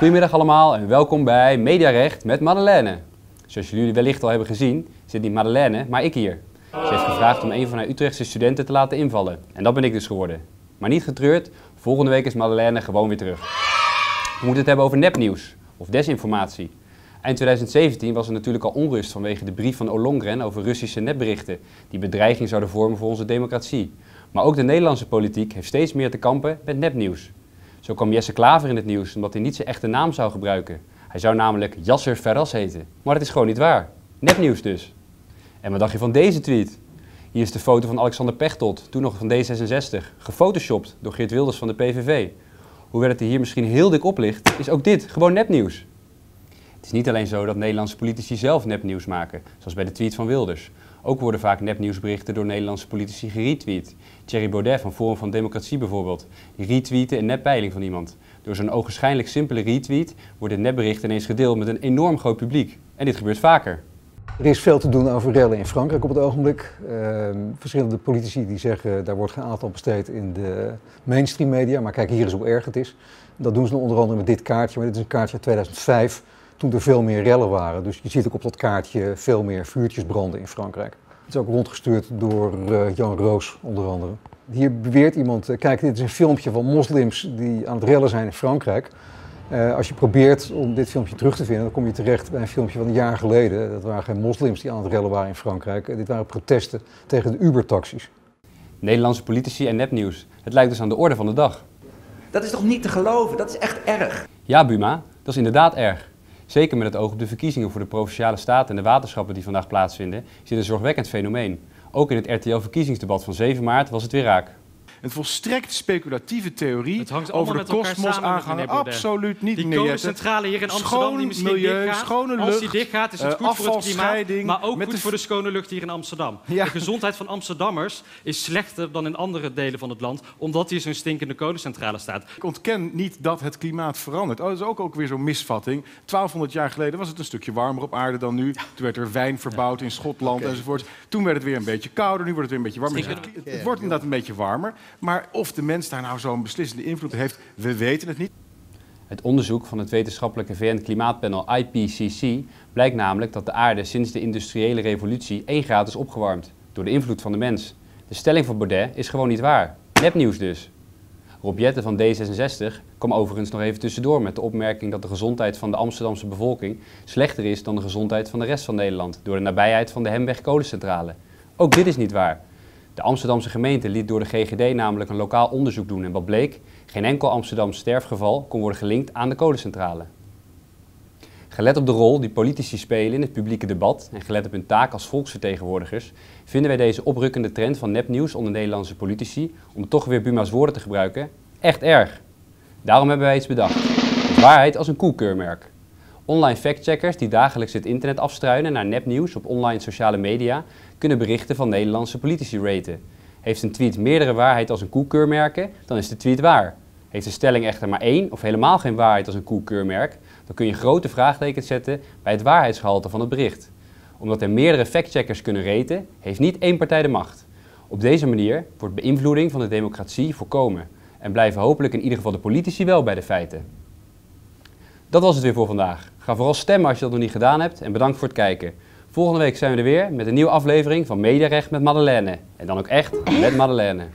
Goedemiddag allemaal en welkom bij Mediarecht met Madeleine. Zoals jullie wellicht al hebben gezien, zit niet Madeleine, maar ik hier. Ze heeft gevraagd om een van haar Utrechtse studenten te laten invallen. En dat ben ik dus geworden. Maar niet getreurd, volgende week is Madeleine gewoon weer terug. We moeten het hebben over nepnieuws of desinformatie. Eind 2017 was er natuurlijk al onrust vanwege de brief van Ollongren over Russische nepberichten die bedreiging zouden vormen voor onze democratie. Maar ook de Nederlandse politiek heeft steeds meer te kampen met nepnieuws. Zo kwam Jesse Klaver in het nieuws omdat hij niet zijn echte naam zou gebruiken. Hij zou namelijk Jasser Verras heten. Maar dat is gewoon niet waar. Nepnieuws dus. En wat dacht je van deze tweet? Hier is de foto van Alexander Pechtold, toen nog van D66, gefotoshopt door Geert Wilders van de PVV. Hoewel het hier misschien heel dik oplicht, is ook dit gewoon nepnieuws. Is niet alleen zo dat Nederlandse politici zelf nepnieuws maken, zoals bij de tweet van Wilders. Ook worden vaak nepnieuwsberichten door Nederlandse politici geretweet. Thierry Baudet van Forum van Democratie bijvoorbeeld, retweeten een neppeiling van iemand. Door zo'n ogenschijnlijk simpele retweet wordt het nepbericht ineens gedeeld met een enorm groot publiek. En dit gebeurt vaker. Er is veel te doen over rellen in Frankrijk op het ogenblik. Uh, verschillende politici die zeggen daar wordt geen aandacht besteed in de mainstream media. Maar kijk hier eens hoe erg het is. Dat doen ze onder andere met dit kaartje. Maar dit is een kaartje uit 2005 toen er veel meer rellen waren. Dus je ziet ook op dat kaartje veel meer vuurtjes branden in Frankrijk. Het is ook rondgestuurd door uh, Jan Roos onder andere. Hier beweert iemand, uh, kijk dit is een filmpje van moslims die aan het rellen zijn in Frankrijk. Uh, als je probeert om dit filmpje terug te vinden, dan kom je terecht bij een filmpje van een jaar geleden. Dat waren geen moslims die aan het rellen waren in Frankrijk. dit waren protesten tegen de Uber-taxis. Nederlandse politici en nepnieuws. Het lijkt dus aan de orde van de dag. Dat is toch niet te geloven? Dat is echt erg. Ja, Buma, dat is inderdaad erg. Zeker met het oog op de verkiezingen voor de Provinciale Staten en de waterschappen die vandaag plaatsvinden, dit een zorgwekkend fenomeen. Ook in het RTL-verkiezingsdebat van 7 maart was het weer raak. Een volstrekt speculatieve theorie over de kosmos aangaan. Absoluut niet, Die kolencentrale hier in Amsterdam Schoon die misschien milieu, dichtgaat. schone Als die lucht, dichtgaat is het uh, goed voor het klimaat, maar ook goed de voor de schone lucht hier in Amsterdam. Ja. De gezondheid van Amsterdammers is slechter dan in andere delen van het land, omdat hier zo'n stinkende kolencentrale staat. Ik ontken niet dat het klimaat verandert. Oh, dat is ook, ook weer zo'n misvatting. 1200 jaar geleden was het een stukje warmer op aarde dan nu. Toen werd er wijn verbouwd in Schotland enzovoort. Toen werd het weer een beetje kouder, nu wordt het weer een beetje warmer. Het wordt inderdaad een beetje warmer. Maar of de mens daar nou zo'n beslissende invloed heeft, we weten het niet. Het onderzoek van het wetenschappelijke VN-klimaatpanel IPCC blijkt namelijk dat de aarde sinds de industriële revolutie 1 graad is opgewarmd door de invloed van de mens. De stelling van Baudet is gewoon niet waar. Nepnieuws dus. Rob Jetten van D66 kwam overigens nog even tussendoor met de opmerking dat de gezondheid van de Amsterdamse bevolking slechter is dan de gezondheid van de rest van Nederland door de nabijheid van de Hemweg kolencentrale. Ook dit is niet waar. De Amsterdamse gemeente liet door de GGD namelijk een lokaal onderzoek doen en wat bleek, geen enkel Amsterdams sterfgeval kon worden gelinkt aan de kolencentrale. Gelet op de rol die politici spelen in het publieke debat en gelet op hun taak als volksvertegenwoordigers, vinden wij deze oprukkende trend van nepnieuws onder Nederlandse politici, om toch weer Buma's woorden te gebruiken, echt erg. Daarom hebben wij iets bedacht. Waarheid als een koelkeurmerk. Online factcheckers die dagelijks het internet afstruinen naar nepnieuws op online sociale media, kunnen berichten van Nederlandse politici raten. Heeft een tweet meerdere waarheid als een koelkeurmerken, dan is de tweet waar. Heeft de stelling echter maar één of helemaal geen waarheid als een koelkeurmerk, dan kun je grote vraagtekens zetten bij het waarheidsgehalte van het bericht. Omdat er meerdere factcheckers kunnen raten, heeft niet één partij de macht. Op deze manier wordt beïnvloeding van de democratie voorkomen en blijven hopelijk in ieder geval de politici wel bij de feiten. Dat was het weer voor vandaag. Ga vooral stemmen als je dat nog niet gedaan hebt en bedankt voor het kijken. Volgende week zijn we er weer met een nieuwe aflevering van Mediarecht met Madeleine. En dan ook echt met Madeleine.